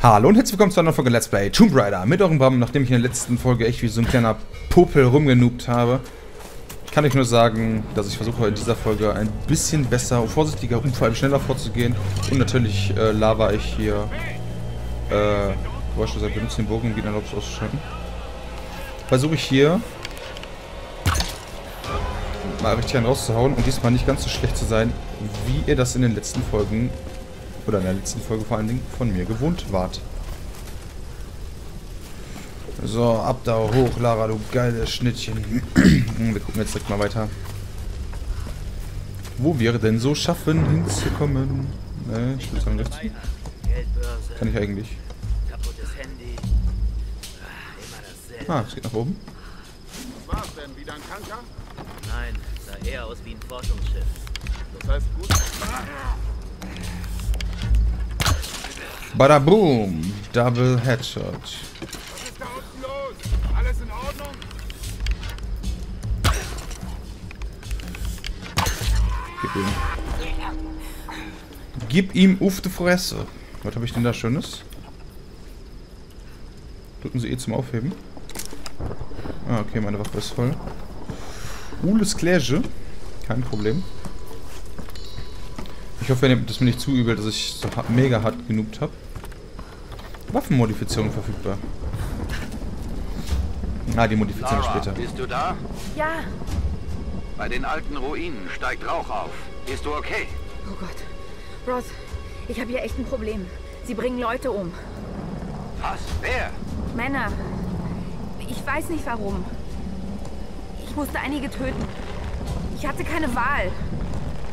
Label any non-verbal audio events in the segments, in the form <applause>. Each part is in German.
Hallo und herzlich willkommen zu einer Folge Let's Play Tomb Raider mit eurem Bram, nachdem ich in der letzten Folge echt wie so ein kleiner Popel rumgenoobt habe. Kann ich nur sagen, dass ich versuche in dieser Folge ein bisschen besser vorsichtiger und vor allem schneller vorzugehen. Und natürlich äh, laber ich hier äh, seit benutzt den Bogen, um wieder Lobs auszuschalten. Versuche ich hier mal richtig einen rauszuhauen und diesmal nicht ganz so schlecht zu sein, wie ihr das in den letzten Folgen oder in der letzten Folge vor allen Dingen von mir gewohnt wart. So, ab da hoch, Lara, du geiles Schnittchen. <clears throat> wir gucken jetzt direkt mal weiter. Wo wir denn so schaffen, hinzukommen. Ne, ich will sagen, rechts. Kann ich eigentlich. Ah, es geht nach oben. Was war's denn? Wieder ein Kanker? Nein, sah eher aus wie ein Forschungsschiff. Das heißt gut. Bada boom, Double Headshot. Was ist da unten los? Alles in Ordnung? Gib ihm. Gib ihm auf die Fresse. Was habe ich denn da Schönes? Drücken Sie E zum Aufheben. Ah, okay, meine Waffe ist voll. Ules Klärge. Kein Problem. Ich hoffe, ihr nehmt das mir nicht zu übel, dass ich so mega hart genug habe. Waffenmodifizierung verfügbar. Ah, die Modifizierung Lara, später. bist du da? Ja. Bei den alten Ruinen steigt Rauch auf. Bist du okay? Oh Gott. Ross, ich habe hier echt ein Problem. Sie bringen Leute um. Was? Wer? Männer. Ich weiß nicht warum. Ich musste einige töten. Ich hatte keine Wahl.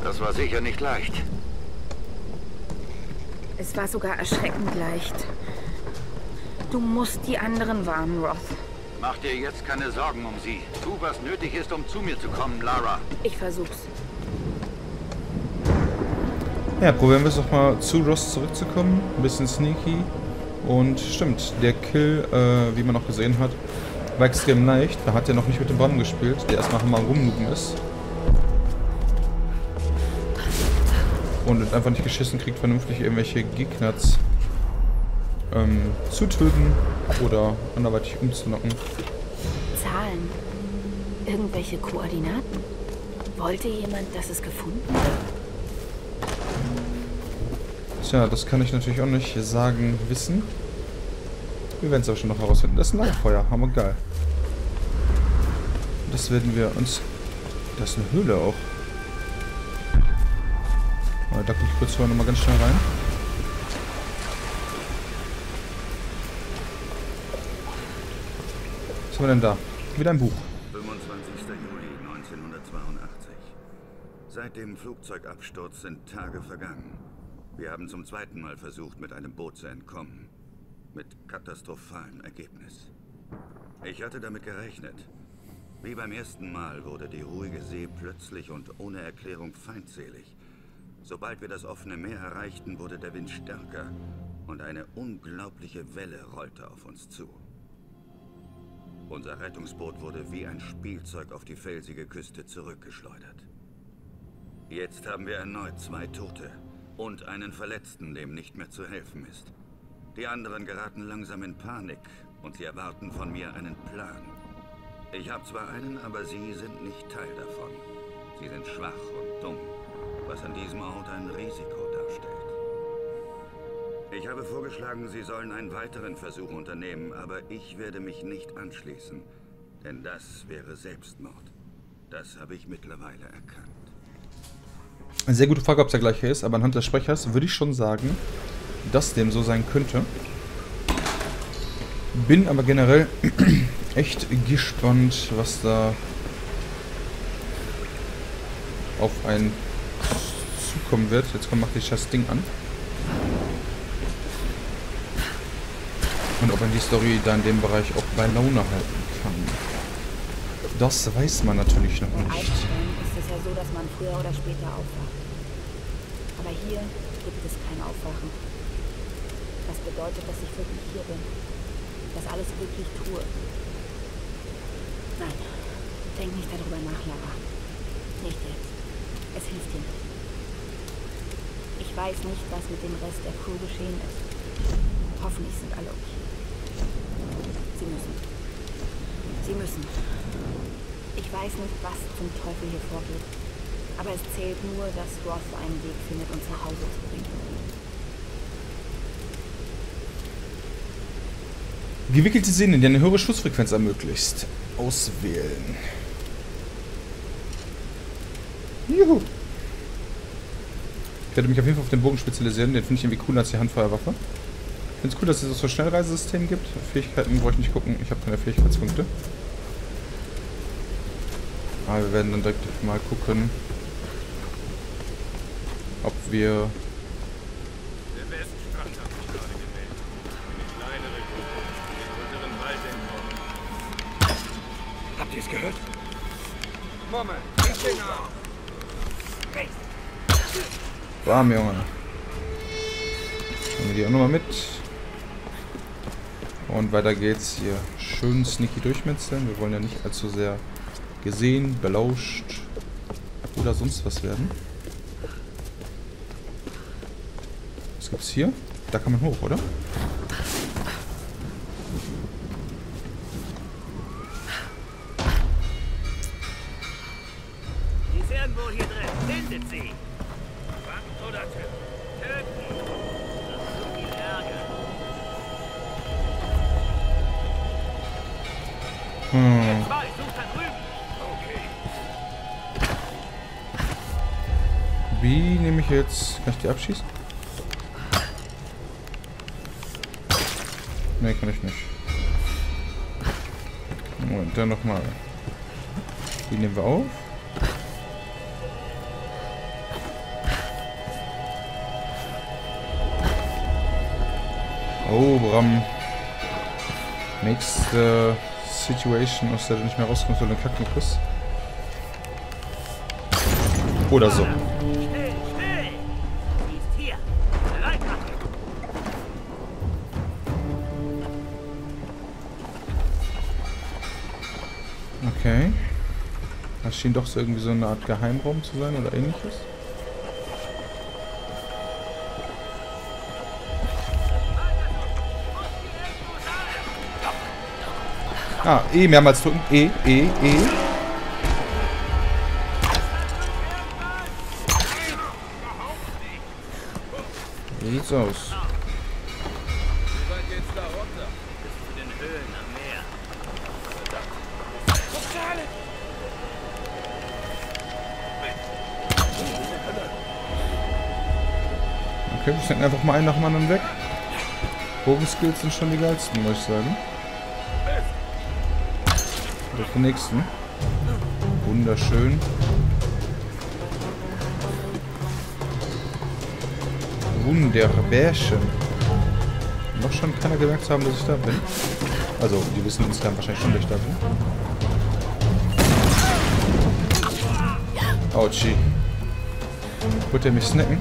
Das war sicher nicht leicht. Es war sogar erschreckend leicht. Du musst die anderen warnen, Roth. Mach dir jetzt keine Sorgen um sie. Tu, was nötig ist, um zu mir zu kommen, Lara. Ich versuch's. Ja, probieren wir es doch mal zu Ross zurückzukommen. Ein bisschen sneaky. Und stimmt, der Kill, äh, wie man auch gesehen hat, war extrem leicht. Er hat ja noch nicht mit dem Baum gespielt, der erstmal mal rumnuben ist. Und einfach nicht geschissen kriegt, vernünftig irgendwelche Gegner ähm, zu töten oder anderweitig umzunocken. Zahlen. Irgendwelche Koordinaten. Wollte jemand, dass es gefunden wird? Tja, das kann ich natürlich auch nicht sagen, wissen. Wir werden es aber schon noch herausfinden. Das ist ein Lagerfeuer. Hammer geil. Das werden wir uns... Das ist eine Höhle auch. Aber da gucke ich kurz vorher nochmal ganz schnell rein. Was haben wir denn da? Wieder ein Buch. 25. Juli 1982. Seit dem Flugzeugabsturz sind Tage vergangen. Wir haben zum zweiten Mal versucht, mit einem Boot zu entkommen. Mit katastrophalem Ergebnis. Ich hatte damit gerechnet. Wie beim ersten Mal wurde die ruhige See plötzlich und ohne Erklärung feindselig. Sobald wir das offene Meer erreichten, wurde der Wind stärker und eine unglaubliche Welle rollte auf uns zu. Unser Rettungsboot wurde wie ein Spielzeug auf die felsige Küste zurückgeschleudert. Jetzt haben wir erneut zwei Tote und einen Verletzten, dem nicht mehr zu helfen ist. Die anderen geraten langsam in Panik und sie erwarten von mir einen Plan. Ich habe zwar einen, aber sie sind nicht Teil davon. Sie sind schwach und dumm, was an diesem Ort ein Risiko darstellt. Ich habe vorgeschlagen, Sie sollen einen weiteren Versuch unternehmen, aber ich werde mich nicht anschließen. Denn das wäre Selbstmord. Das habe ich mittlerweile erkannt. Eine sehr gute Frage, ob es der gleiche ist, aber anhand des Sprechers würde ich schon sagen, dass dem so sein könnte. Bin aber generell <clears throat> echt gespannt, was da auf einen zukommen wird. Jetzt kommt, macht die scheiß Ding an. Und ob man die Story da in dem Bereich auch bei Laune halten kann. Das weiß man natürlich noch nicht. Ist es ja so, dass man früher oder später aufwacht. Aber hier gibt es kein Aufwachen. Das bedeutet, dass ich wirklich hier bin. Das alles wirklich tue. Nein, denk nicht darüber nach, Lara. Nicht jetzt. Es hilft dir nicht. Ich weiß nicht, was mit dem Rest der Crew geschehen ist. Hoffentlich sind alle okay. Sie müssen. Sie müssen. Ich weiß nicht, was zum Teufel hier vorgeht. Aber es zählt nur, dass Roth einen Weg findet, uns nach Hause zu bringen. Gewickelte Sehnen, die eine höhere Schussfrequenz ermöglicht. Auswählen. Juhu. Ich werde mich auf jeden Fall auf den Bogen spezialisieren. Den finde ich irgendwie cooler als die Handfeuerwaffe. Ich finde es cool, dass es so Schnellreisesystem gibt. Fähigkeiten brauche ich nicht gucken. Ich habe keine Fähigkeitspunkte. Aber wir werden dann direkt mal gucken, ob wir... Habt ihr es gehört? Moment, ich bin auf. Warm, Junge. Nehmen wir die auch nochmal mit. Und weiter geht's hier. Schön sneaky durchmetzeln. Wir wollen ja nicht allzu sehr gesehen, belauscht oder sonst was werden. Was gibt's hier? Da kann man hoch, oder? Hm. Wie nehme ich jetzt... Kann ich die abschießen? Ne, kann ich nicht. Und dann nochmal. Die nehmen wir auf. Oh, Bram. Nächste Situation, aus der du nicht mehr rauskommst, weil du einen Kacken kriegst. Oder so. Okay. Das schien doch so irgendwie so eine Art Geheimraum zu sein oder ähnliches. Ah, E mehrmals drücken. E, E, E. Wie sieht's aus? Okay, wir stecken einfach mal einen nach dem anderen weg. Bogenskills sind schon die geilsten, muss ich sagen. Durch den nächsten. Wunderschön. Wunderbärchen. Noch schon keiner gemerkt haben, dass ich da bin. Also, die wissen insgesamt wahrscheinlich schon, dass ich da bin. Autschi. Wollt ihr mich snacken?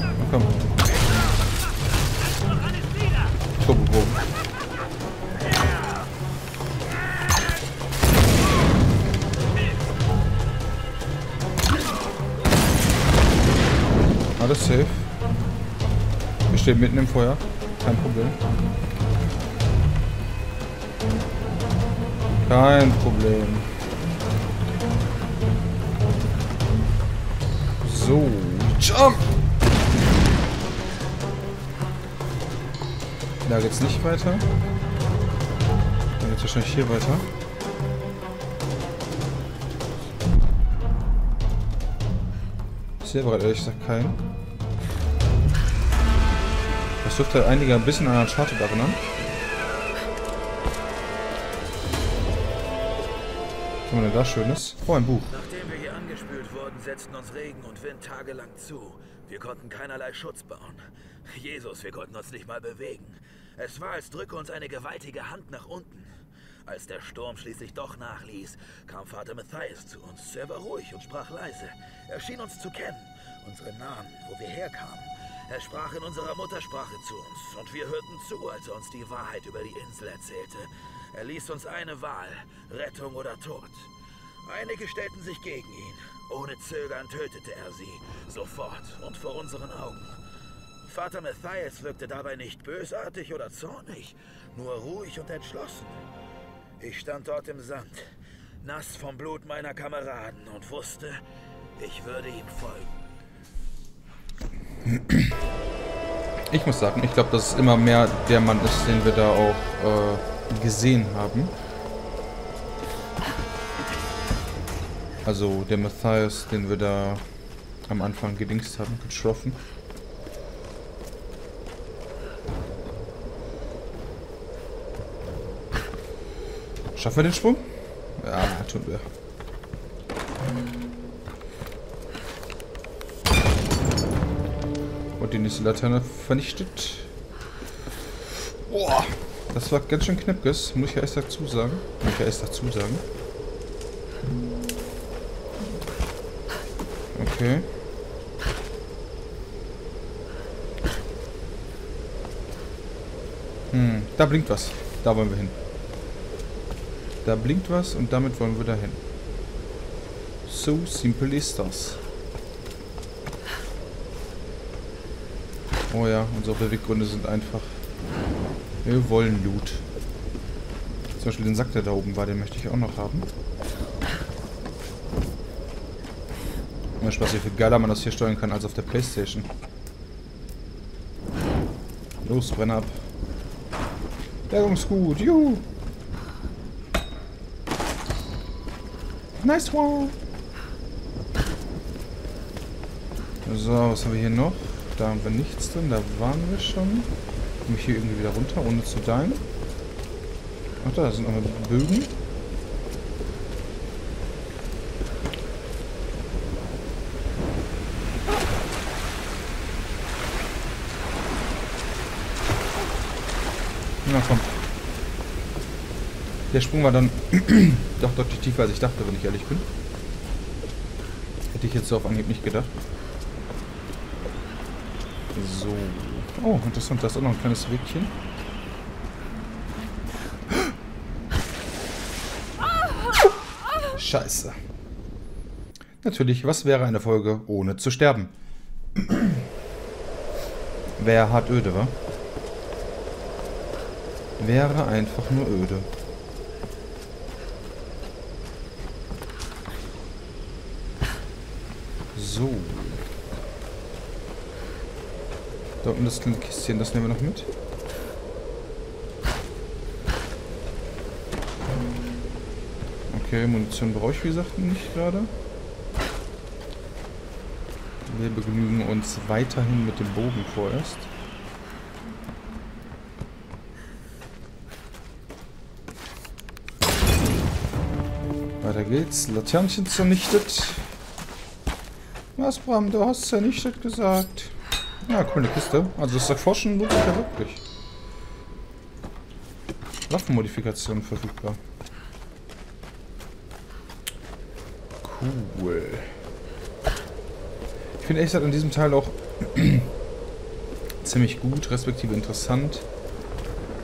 Na komm. Stehen mitten im Feuer. Kein Problem. Kein Problem. So. Jump! Da geht's nicht weiter. Dann geht's wahrscheinlich hier weiter. Ich sehe aber ehrlich gesagt keinen. Das dürfte einige ein bisschen an Uncharted erinnern. Was haben wir denn da Schönes? Oh, ein Buch. Nachdem wir hier angespült wurden, setzten uns Regen und Wind tagelang zu. Wir konnten keinerlei Schutz bauen. Jesus, wir konnten uns nicht mal bewegen. Es war, als drücke uns eine gewaltige Hand nach unten. Als der Sturm schließlich doch nachließ, kam Vater Matthias zu uns. Er war ruhig und sprach leise. Er schien uns zu kennen, unsere Namen, wo wir herkamen. Er sprach in unserer Muttersprache zu uns und wir hörten zu, als er uns die Wahrheit über die Insel erzählte. Er ließ uns eine Wahl, Rettung oder Tod. Einige stellten sich gegen ihn. Ohne Zögern tötete er sie, sofort und vor unseren Augen. Vater Matthias wirkte dabei nicht bösartig oder zornig, nur ruhig und entschlossen. Ich stand dort im Sand, nass vom Blut meiner Kameraden und wusste, ich würde ihm folgen. Ich muss sagen, ich glaube, dass es immer mehr der Mann ist, den wir da auch äh, gesehen haben. Also der Matthias, den wir da am Anfang gedingst haben, getroffen. Schaffen wir den Sprung? Ja, tun wir. Die nächste Laterne vernichtet. Boah, das war ganz schön knippges, muss ich ja erst dazu sagen. Muss ich ja erst dazu sagen. Okay. Hm, da blinkt was. Da wollen wir hin. Da blinkt was und damit wollen wir dahin. So simple ist das. Oh ja, unsere Beweggründe sind einfach. Wir wollen Loot. Zum Beispiel den Sack, der da oben war, den möchte ich auch noch haben. Immer Spaß, wie viel geiler man das hier steuern kann als auf der Playstation. Los, brenn ab. Bergungsgut, juhu! Nice one! So, was haben wir hier noch? Da haben wir nichts drin, da waren wir schon. Komme ich hier irgendwie wieder runter, ohne zu dein? Ach da, sind noch Bögen. Na komm. Der Sprung war dann <clears throat> doch deutlich tiefer, als ich dachte, wenn ich ehrlich bin. Hätte ich jetzt so auf Anhieb nicht gedacht. So. Oh, interessant, da ist auch noch ein kleines Wegchen. Scheiße. Natürlich, was wäre eine Folge ohne zu sterben? Wäre hart öde, wa? Wäre einfach nur öde. So. Da unten das kleine Kistchen, das nehmen wir noch mit. Okay, Munition brauche ich wie gesagt nicht gerade. Wir begnügen uns weiterhin mit dem Bogen vorerst. Weiter geht's. Laternchen zernichtet. Was, Bram? Du hast zernichtet gesagt. Ja, coole Kiste. Also das Erforschen lohnt sich ja wirklich. Waffenmodifikation verfügbar. Cool. Ich finde echt an diesem Teil auch <clears throat> ziemlich gut, respektive interessant,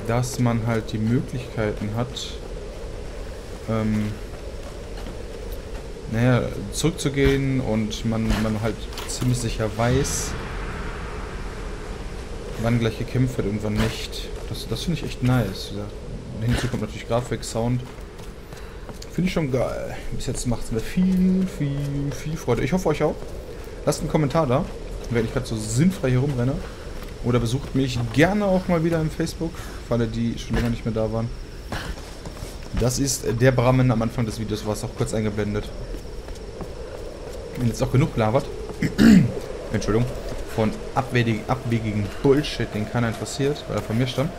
dass man halt die Möglichkeiten hat, ähm, naja, zurückzugehen und man, man halt ziemlich sicher weiß, wann gleich gekämpft wird und wann nicht. Das, das finde ich echt nice. Hinzu kommt natürlich Grafik, Sound. Finde ich schon geil. Bis jetzt macht es mir viel, viel, viel Freude. Ich hoffe euch auch. Lasst einen Kommentar da, wenn ich gerade so sinnfrei hier rumrenne. Oder besucht mich gerne auch mal wieder im Facebook, für alle, die schon länger nicht mehr da waren. Das ist der Brammen am Anfang des Videos, war es auch kurz eingeblendet. Wenn jetzt auch genug labert. <clears throat> Entschuldigung von abwegigen, abwegigen Bullshit, den keiner interessiert, weil er von mir stammt.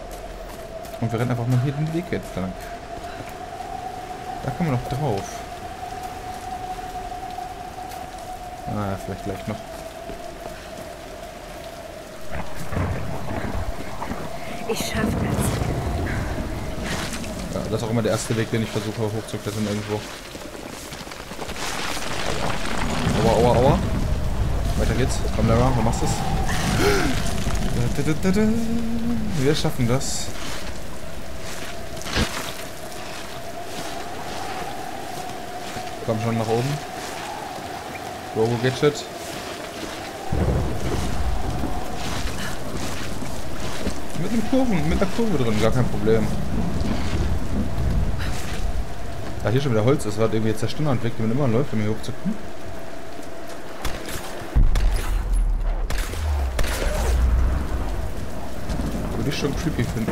Und wir rennen einfach mal hier den Weg entlang. Da kommen wir noch drauf. Ah, vielleicht gleich noch. Ich schaff das. Ja, das ist auch immer der erste Weg, den ich versuche hochzuklettern irgendwo. Aua, aua, aua. Weiter geht's. Komm, Lara, du machst es. Wir schaffen das. Komm schon nach oben. Go, go, get shit. Mit dem Kurven, mit der Kurve drin, gar kein Problem. Da hier schon wieder Holz ist, war irgendwie jetzt der Standardweg, den man immer läuft, um hier hochzukommen. Schon creepy finden.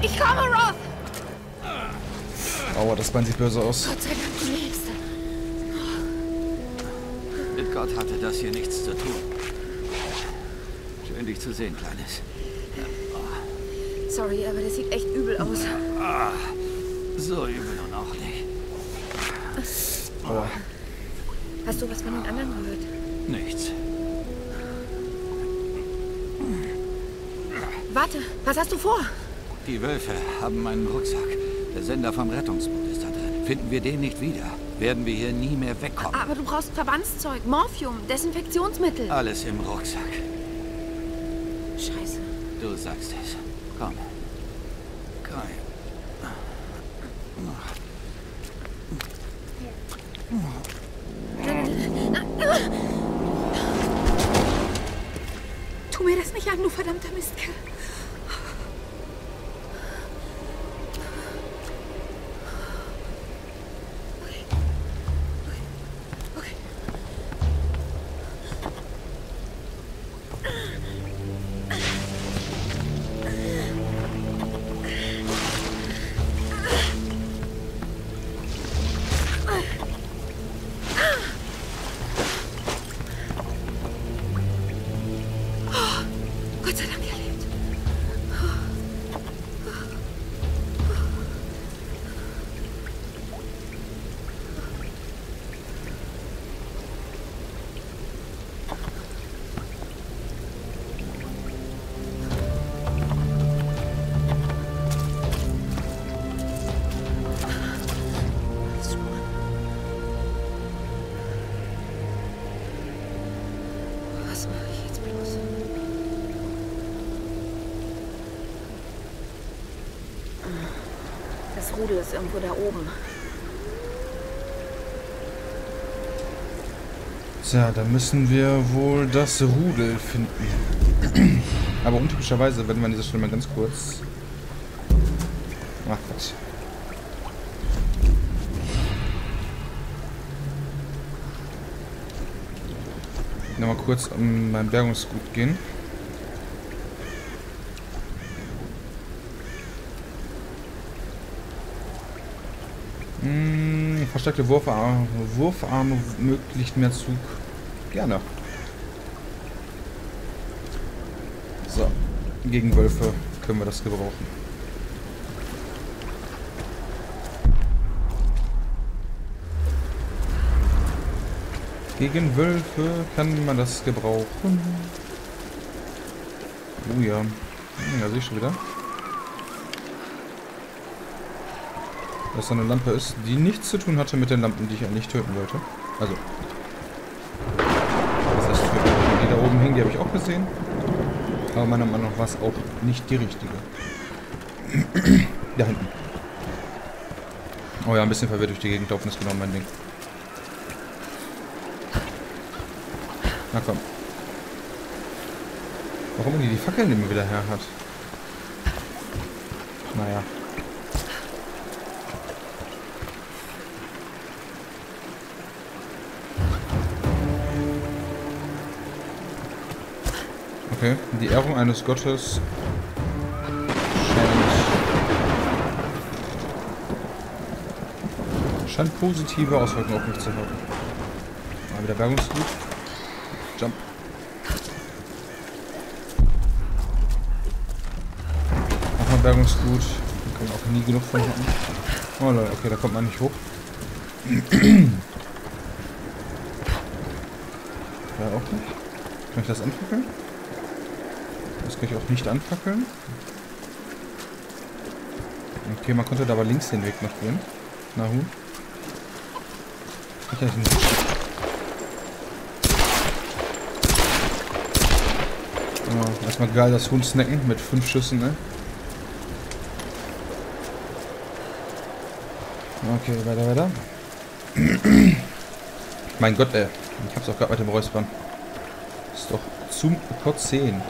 Ich komme, Roth! Aua, das Bein sieht böse aus. Gott sei Dank, du lebst. Mit Gott hatte das hier nichts zu tun. Schön, dich zu sehen, Kleines. Sorry, aber das sieht echt übel aus. So übel auch nicht. Aua. Hast du was von den anderen gehört? Nichts. Warte, was hast du vor? Die Wölfe haben meinen Rucksack. Der Sender vom Rettungsboot ist da drin. Finden wir den nicht wieder, werden wir hier nie mehr wegkommen. Aber du brauchst Verbandszeug, Morphium, Desinfektionsmittel. Alles im Rucksack. Scheiße. Du sagst es. Komm. Komm. Rudel ist irgendwo da oben. Tja, dann müssen wir wohl das Rudel finden. Aber untypischerweise werden wir an dieser Stelle mal ganz kurz... Ach Gott. Nochmal kurz um mein Bergungsgut gehen. Verstärkte Wurfarme, Wurfarme möglichst mehr Zug. Gerne. So, gegen Wölfe können wir das gebrauchen. Gegen Wölfe kann man das gebrauchen. Oh ja. Hm, Da sehe ich schon wieder. Dass da eine Lampe ist, die nichts zu tun hatte mit den Lampen, die ich eigentlich töten wollte. Also. Was heißt töten? Die da oben hängen, die habe ich auch gesehen. Aber meiner Meinung nach war es auch nicht die richtige. da hinten. Oh ja, ein bisschen verwirrt durch die Gegend laufen ist genau mein Ding. Na komm. Warum die die Fackeln immer wieder her hat? Naja. Okay, die Ehrung eines Gottes scheint, scheint positive Auswirkungen auf mich zu haben. Mal wieder Bergungsgut. Jump. Nochmal Bergungsgut. Da kann man auch nie genug von haben. Oh Leute, okay, da kommt man nicht hoch. <clears throat> Ja, auch nicht. Kann ich das anfackeln? Das kann ich auch nicht anfackeln. Okay, man konnte da aber links den Weg noch gehen. Na hu. Ich kann nicht. Oh, erstmal geil das Huhn snacken mit fünf Schüssen, ne? Okay, weiter, weiter. mein Gott, ey. Ich hab's auch gerade mit dem Räuspern. Ist doch zum Kotzen.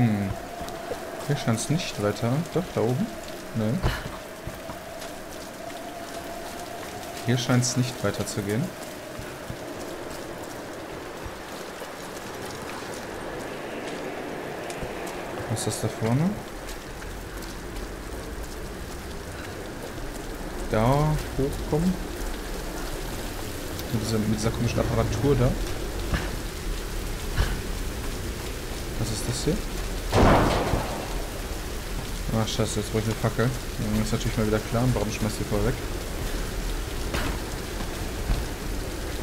Hm. Hier scheint es nicht weiter. Doch, da oben? Ne. Hier scheint es nicht weiter zu gehen. Was ist das da vorne? Da hochkommen. Mit dieser, mit dieser komischen Apparatur da. Was ist das hier? Ach scheiße, jetzt brauche ich eine Fackel. Das ist natürlich mal wieder klar. Warum schmeißt die vorher weg?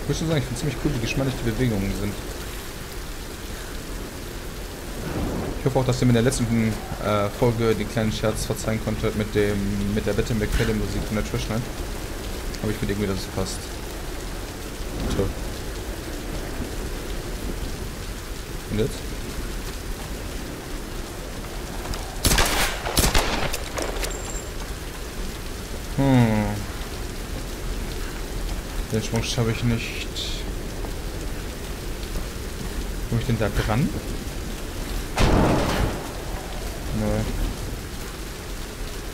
Ich muss schon sagen, ich finde ziemlich cool, wie geschmeidig die Bewegungen sind. Ich hoffe auch, dass ihr mir in der letzten äh, Folge den kleinen Scherz verzeihen konntet mit dem mit der Bette McFadden Musik von der Trish Night. Aber ich finde irgendwie, dass es passt. Toll. Und jetzt? Den Sprung habe ich nicht. Komme ich denn da dran? Nö.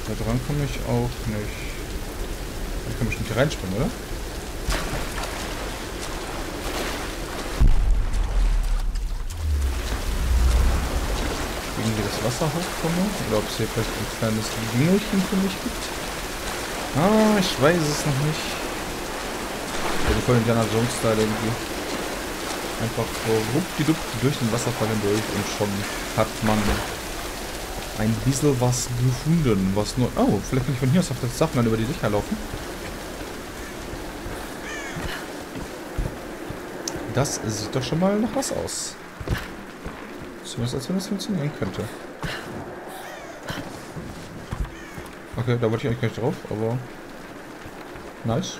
Da dran komme ich auch nicht. Ich kann bestimmt hier reinspringen, oder? Irgendwie das Wasser hochkomme? Oder ob es hier vielleicht ein kleines Dingelchen für mich gibt? Ah, ich weiß es noch nicht. Bin voll Indiana Jones-Style irgendwie. Einfach so ruppdidupp durch den Wasserfall hindurch und schon hat man ein bisschen was gefunden, was nur... Oh, vielleicht kann ich von hier aus auf das Sachen dann über die Sicher laufen. Das sieht doch schon mal nach was aus. Zumindest als wenn das funktionieren könnte. Okay, da wollte ich eigentlich gar nicht drauf, aber... Nice.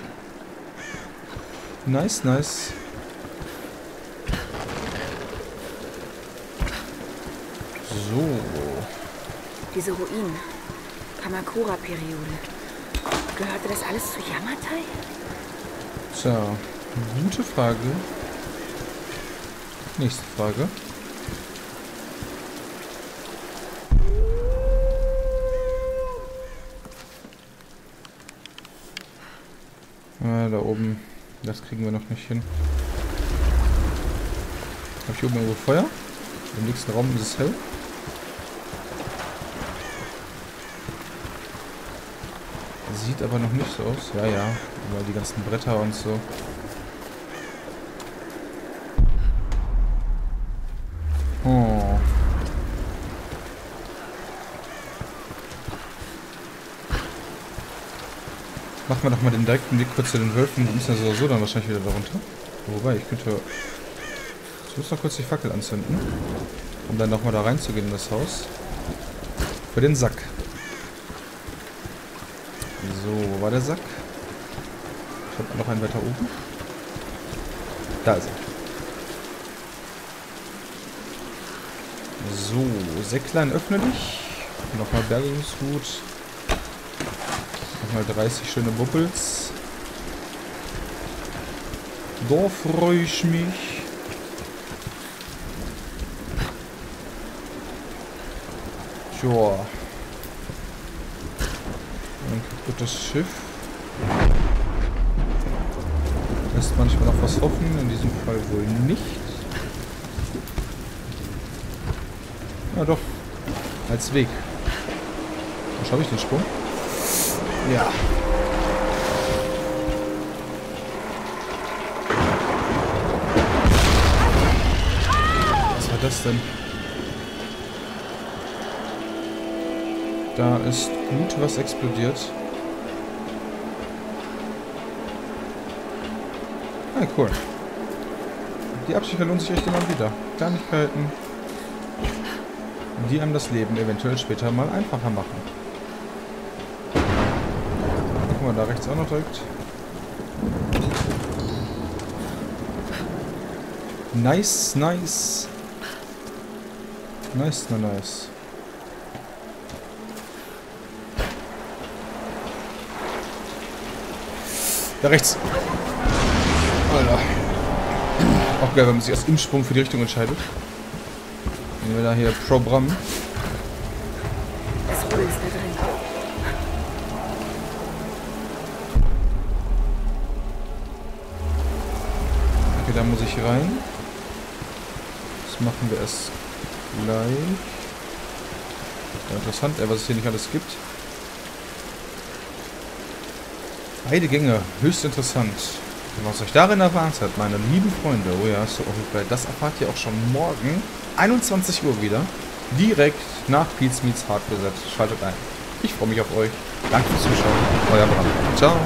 Nice, nice. So. Diese Ruinen. Kamakura-Periode. Gehörte das alles zu Yamatai? Tja, gute Frage. Nächste Frage. Ah, da oben. Das kriegen wir noch nicht hin. Habe ich oben irgendwo Feuer? Im nächsten Raum ist es hell. Sieht aber noch nicht so aus. Ja, ja. Weil die ganzen Bretter und so. Machen wir doch mal den direkten Weg kurz zu den Wölfen. Die müssen ja so, so dann wahrscheinlich wieder darunter. Wobei, ich könnte... Ich muss noch kurz die Fackel anzünden. Um dann nochmal da reinzugehen in das Haus. Für den Sack. So, wo war der Sack? Ich habe noch einen weiter oben. Da ist er. So, Säcklein öffne dich. Nochmal Bergungsgut. Nochmal 30 schöne Bubbels. Da freue ich mich. Tja. Ein kaputtes Schiff. Lässt manchmal noch was hoffen, in diesem Fall wohl nicht. Ja doch. Als Weg. Wo schaffe ich den Sprung? Ja. Was war das denn? Da ist gut was explodiert. Ah, cool. Die Absicher lohnt sich echt immer wieder. Kleinigkeiten, die einem das Leben eventuell später mal einfacher machen. man da rechts auch noch drückt. Nice, nice. Nice, na nice. Da rechts. Alter. Auch geil, wenn man sich erst im Sprung für die Richtung entscheidet. Wenn wir da hier Pro Bram. Okay, da muss ich rein. Das machen wir erst gleich. Ja, interessant, ey, was es hier nicht alles gibt. Beide Gänge, höchst interessant. Was euch darin erwartet, meine lieben Freunde, oh ja, so auch das erfahrt ihr auch schon morgen, 21 Uhr wieder, direkt nach Pete's Meets Hard Reset. Schaltet ein. Ich freue mich auf euch. Danke fürs Zuschauen. Euer Bram. Ciao.